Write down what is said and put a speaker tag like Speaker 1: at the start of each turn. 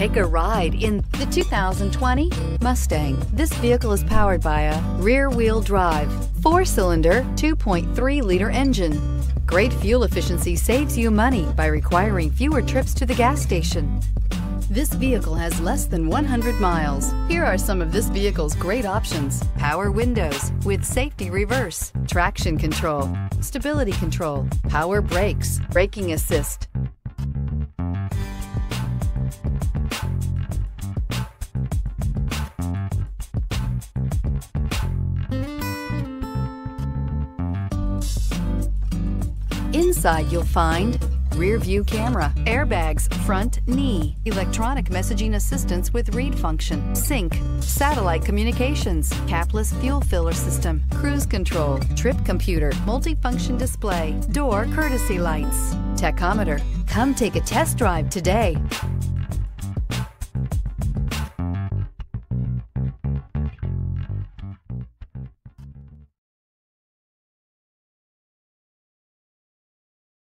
Speaker 1: Take a ride in the 2020 Mustang. This vehicle is powered by a rear-wheel drive, four-cylinder, 2.3-liter engine. Great fuel efficiency saves you money by requiring fewer trips to the gas station. This vehicle has less than 100 miles. Here are some of this vehicle's great options. Power windows with safety reverse, traction control, stability control, power brakes, braking assist, Inside you'll find rear view camera, airbags, front knee, electronic messaging assistance with read function, sync, satellite communications, capless fuel filler system, cruise control, trip computer, multifunction display, door courtesy lights, tachometer. Come take a test drive today.